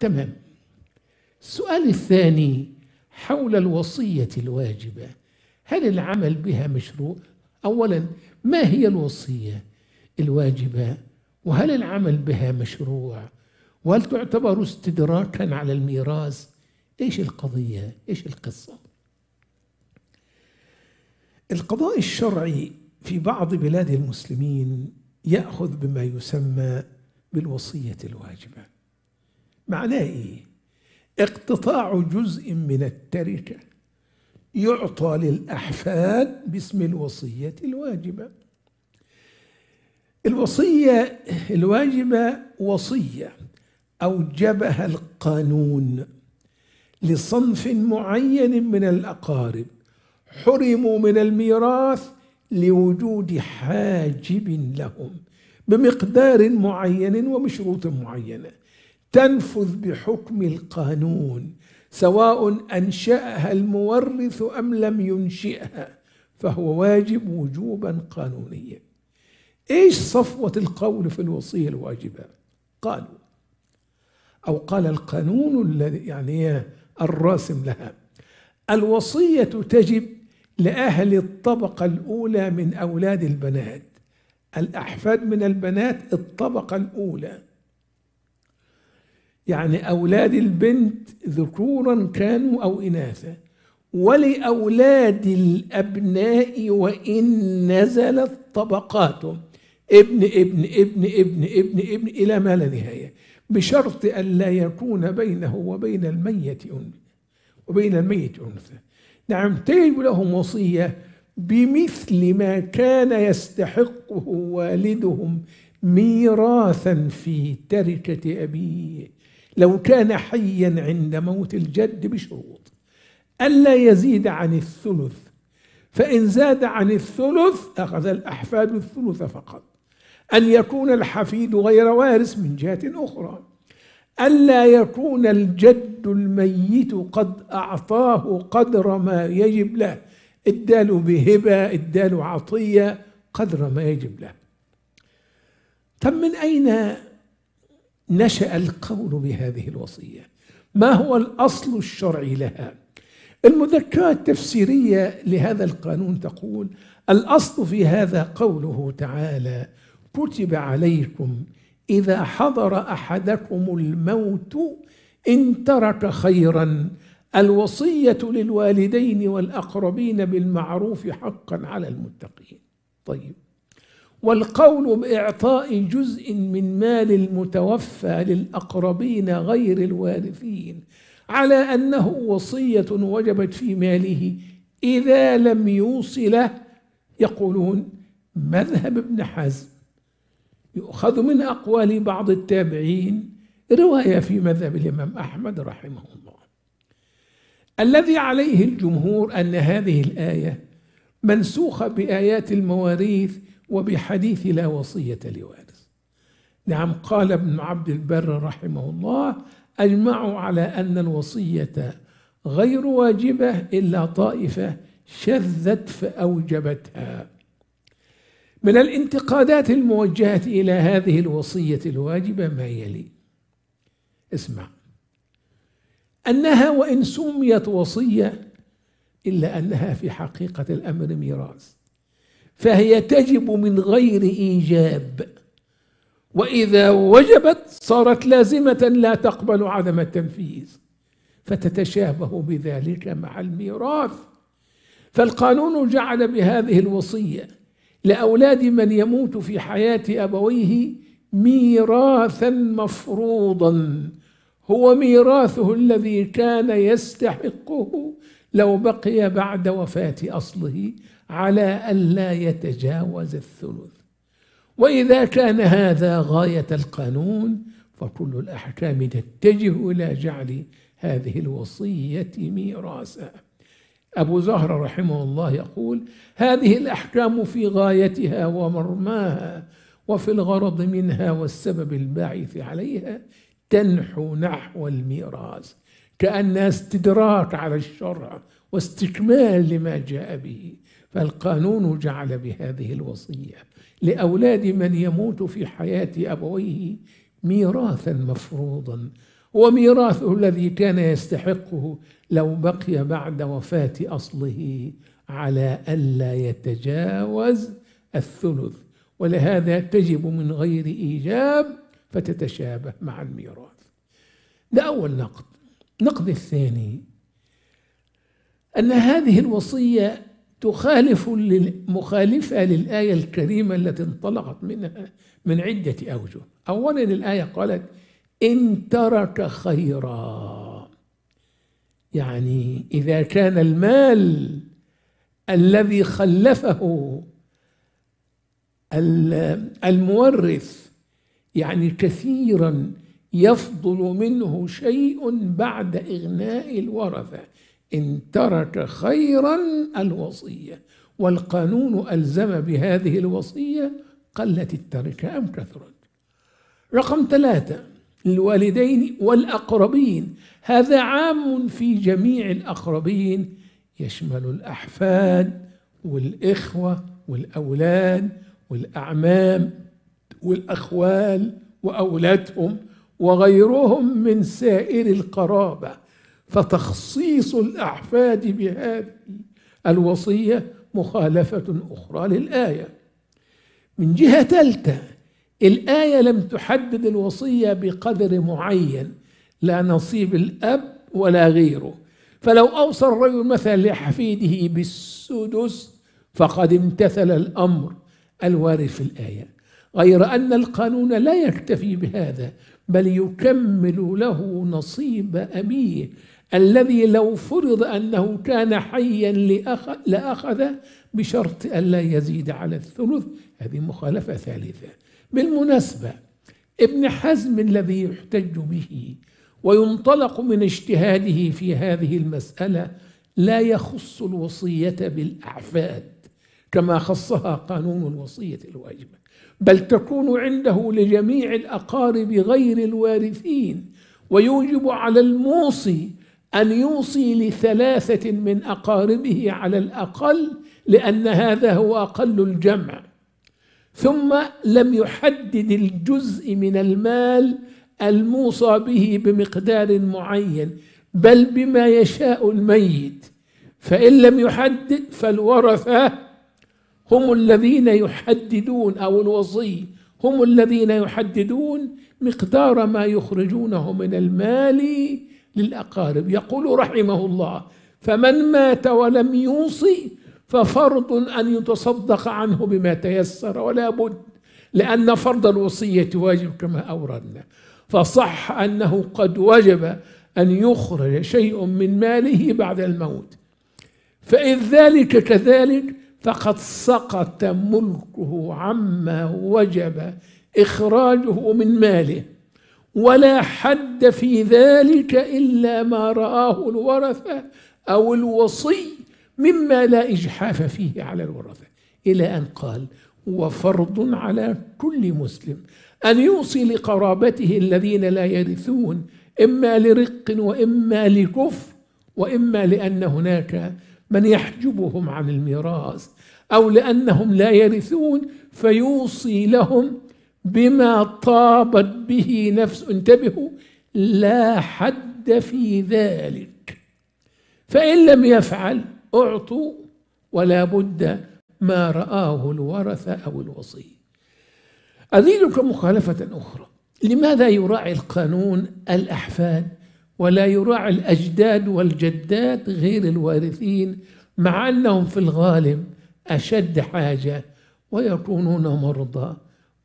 تمام السؤال الثاني حول الوصية الواجبة هل العمل بها مشروع؟ أولا ما هي الوصية الواجبة؟ وهل العمل بها مشروع؟ وهل تعتبر استدراكا على الميراث؟ إيش القضية؟ إيش القصة؟ القضاء الشرعي في بعض بلاد المسلمين يأخذ بما يسمى بالوصية الواجبة معناه إيه؟ اقتطاع جزء من التركة يعطى للأحفاد باسم الوصية الواجبة الوصية الواجبة وصية أوجبها القانون لصنف معين من الأقارب حرموا من الميراث لوجود حاجب لهم بمقدار معين وبشروط معينة تنفذ بحكم القانون سواء أنشأها المورث أم لم ينشئها فهو واجب وجوبا قانونيا. إيش صفوة القول في الوصية الواجبة؟ قالوا أو قال القانون الذي يعني الراسم لها الوصية تجب لأهل الطبقة الأولى من أولاد البنات الأحفاد من البنات الطبقة الأولى. يعني أولاد البنت ذكورا كانوا أو إناثا ولأولاد الأبناء وإن نزلت طبقاتهم. ابن ابن ابن ابن ابن ابن إلى ما لا نهاية. بشرط أن لا يكون بينه وبين الميت وبين الميت أنثى. نعم تجب لهم وصية بمثل ما كان يستحقه والدهم ميراثا في تركة أبيه. لو كان حيا عند موت الجد بشروط. ألا يزيد عن الثلث. فإن زاد عن الثلث أخذ الأحفاد الثلث فقط. أن يكون الحفيد غير وارث من جهة أخرى. ألا يكون الجد الميت قد أعطاه قدر ما يجب له. اداله بهبة اداله عطية قدر ما يجب له. طب من أين نشأ القول بهذه الوصية. ما هو الأصل الشرعي لها؟ المذكرة التفسيرية لهذا القانون تقول الأصل في هذا قوله تعالى كتب عليكم إذا حضر أحدكم الموت إن ترك خيرا. الوصية للوالدين والأقربين بالمعروف حقا على المتقين. طيب. والقول بإعطاء جزء من مال المتوفى للأقربين غير الوارثين على أنه وصية وجبت في ماله إذا لم يوصله يقولون مذهب ابن حزم. يؤخذ من أقوال بعض التابعين رواية في مذهب الإمام أحمد رحمه الله. الذي عليه الجمهور أن هذه الآية منسوخة بآيات المواريث وبحديث لا وصية لوارث. نعم قال ابن عبد البر رحمه الله أجمعوا على أن الوصية غير واجبة إلا طائفة شذت فأوجبتها. من الانتقادات الموجهة إلى هذه الوصية الواجبة ما يلي؟ اسمع. أنها وإن سميت وصية إلا أنها في حقيقة الأمر ميراث. فهي تجب من غير إيجاب. وإذا وجبت صارت لازمة لا تقبل عدم التنفيذ فتتشابه بذلك مع الميراث. فالقانون جعل بهذه الوصية لأولاد من يموت في حياة أبويه ميراثا مفروضا. هو ميراثه الذي كان يستحقه لو بقي بعد وفاة أصله على ألا يتجاوز الثلث. وإذا كان هذا غاية القانون فكل الأحكام تتجه إلى جعل هذه الوصية ميراثا. أبو زهر رحمه الله يقول هذه الأحكام في غايتها ومرماها وفي الغرض منها والسبب الباعث عليها تنحو نحو الميراث كأنها استدراك على الشرع واستكمال لما جاء به. فالقانون جعل بهذه الوصية لأولاد من يموت في حياة أبويه ميراثا مفروضا هو ميراثه الذي كان يستحقه لو بقي بعد وفاة أصله على ألا يتجاوز الثلث. ولهذا تجب من غير إيجاب فتتشابه مع الميراث. ده أول نقد. النقد الثاني أن هذه الوصية تخالف مخالفة للآية الكريمة التي انطلقت منها من عدة أوجه. أولا الآية قالت إن ترك خيرا. يعني إذا كان المال الذي خلفه المورث يعني كثيرا يفضل منه شيء بعد إغناء الورثة. إن ترك خيرا الوصية والقانون ألزم بهذه الوصية قلت التركة أم كثرت. رقم ثلاثة الوالدين والأقربين. هذا عام في جميع الأقربين. يشمل الأحفاد والإخوة والأولاد والأعمام والأخوال وأولادهم وغيرهم من سائر القرابة. فتخصيص الأحفاد بهذه الوصية مخالفة أخرى للآية. من جهة ثالثة الآية لم تحدد الوصية بقدر معين لا نصيب الأب ولا غيره. فلو أوصى الرجل مثلا لحفيده بالسدس فقد امتثل الأمر الوارد في الآية. غير أن القانون لا يكتفي بهذا بل يكمل له نصيب أبيه الذي لو فرض أنه كان حيا لأخذ بشرط ألا يزيد على الثلث هذه مخالفة ثالثة. بالمناسبة ابن حزم الذي يحتج به وينطلق من اجتهاده في هذه المسألة لا يخص الوصية بالأحفاد كما خصها قانون الوصية الواجبة بل تكون عنده لجميع الأقارب غير الوارثين ويوجب على الموصي أن يوصي لثلاثة من أقاربه على الأقل لأن هذا هو أقل الجمع. ثم لم يحدد الجزء من المال الموصى به بمقدار معين بل بما يشاء الميت. فإن لم يحدد فالورثة هم الذين يحددون أو الوصي هم الذين يحددون مقدار ما يخرجونه من المال للأقارب. يقول رحمه الله فمن مات ولم يوصي ففرض أن يتصدق عنه بما تيسر ولا بد لأن فرض الوصية واجب كما أوردنا. فصح أنه قد وجب أن يخرج شيء من ماله بعد الموت. فإذ ذلك كذلك فقد سقط ملكه عما وجب إخراجه من ماله. ولا حد في ذلك إلا ما رآه الورثة أو الوصي مما لا إجحاف فيه على الورثة. إلى أن قال وفرض على كل مسلم أن يوصي لقرابته الذين لا يرثون إما لرق وإما لكفر وإما لأن هناك من يحجبهم عن الميراث أو لأنهم لا يرثون فيوصي لهم بما طابت به نفس. انتبهوا لا حد في ذلك. فإن لم يفعل أعطوا ولا بد ما رآه الورثة أو الوصي. أزيدكم مخالفة أخرى. لماذا يراعي القانون الأحفاد ولا يراعي الأجداد والجدات غير الوارثين مع أنهم في الغالب أشد حاجة ويكونون مرضى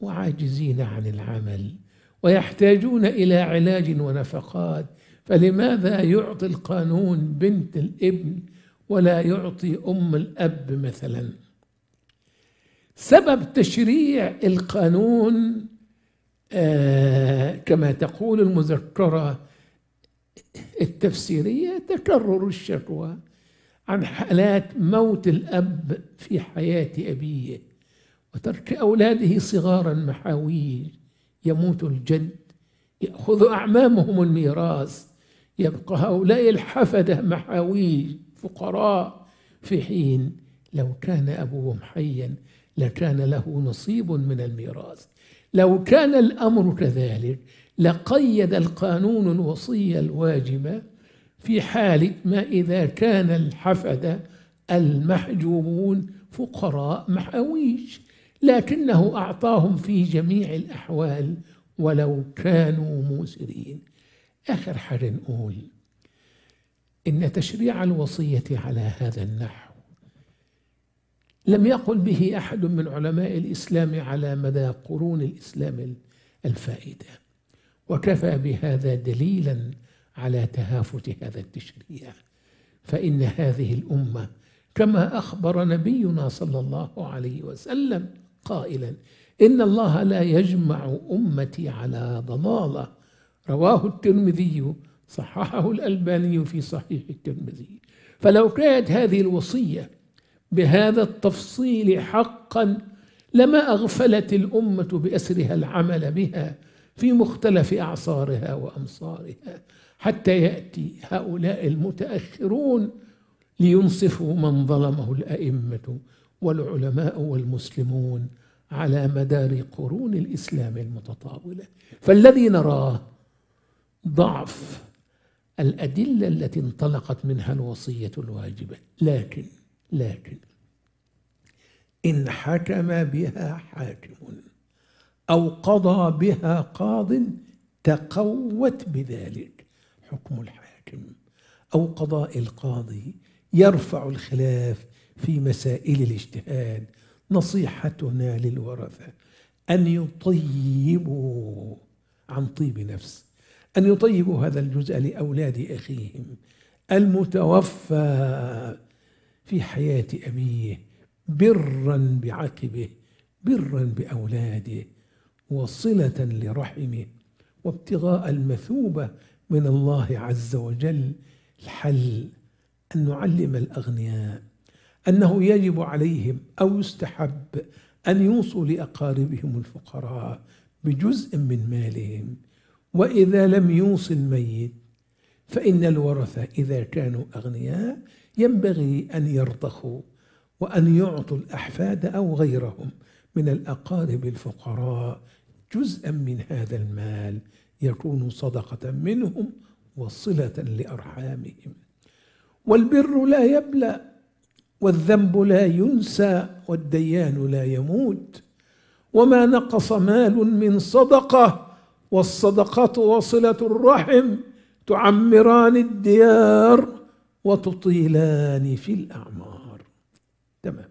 وعاجزين عن العمل ويحتاجون إلى علاج ونفقات فلماذا يعطي القانون بنت الابن ولا يعطي أم الأب مثلا؟ سبب تشريع القانون آه كما تقول المذكرة التفسيرية تكرر الشكوى عن حالات موت الأب في حياة أبيه. وترك أولاده صغارا محاويج يموت الجد يأخذ أعمامهم الميراث يبقى هؤلاء الحفدة محاويج فقراء. في حين لو كان أبوهم حيا لكان له نصيب من الميراث. لو كان الأمر كذلك لقيد القانون الوصية الواجبة في حالة ما إذا كان الحفدة المحجوبون فقراء محاويج لكنه أعطاهم في جميع الأحوال ولو كانوا موسرين. آخر حاجة نقول إن تشريع الوصية على هذا النحو لم يقل به أحد من علماء الإسلام على مدى قرون الإسلام الفائدة وكفى بهذا دليلا على تهافت هذا التشريع. فإن هذه الأمة كما أخبر نبينا صلى الله عليه وسلم قائلا إن الله لا يجمع أمتي على ضلالة رواه الترمذي صححه الألباني في صحيح الترمذي. فلو كانت هذه الوصية بهذا التفصيل حقا لما أغفلت الأمة بأسرها العمل بها في مختلف أعصارها وأمصارها حتى يأتي هؤلاء المتأخرون لينصفوا من ظلمه الأئمة. والعلماء والمسلمون على مدار قرون الإسلام المتطاولة. فالذي نراه ضعف الأدلة التي انطلقت منها الوصية الواجبة. لكن لكن إن حكم بها حاكم أو قضى بها قاض تقوت بذلك حكم الحاكم. أو قضاء القاضي يرفع الخلاف في مسائل الاجتهاد. نصيحتنا للورثة أن يطيبوا عن طيب نفس أن يطيبوا هذا الجزء لأولاد أخيهم المتوفى في حياة أبيه برا بعقبه برا بأولاده وصلة لرحمه وابتغاء المثوبة من الله عز وجل. الحل أن نعلم الأغنياء أنه يجب عليهم أو يستحب أن يوصوا لأقاربهم الفقراء بجزء من مالهم. وإذا لم يوصي الميت فإن الورثة إذا كانوا أغنياء ينبغي أن يرضخوا وأن يعطوا الأحفاد أو غيرهم من الأقارب الفقراء جزءا من هذا المال يكون صدقة منهم وصلة لأرحامهم. والبر لا يبلى والذنب لا ينسى والديان لا يموت. وما نقص مال من صدقة والصدقه وصله الرحم تعمران الديار وتطيلان في الأعمار. تمام.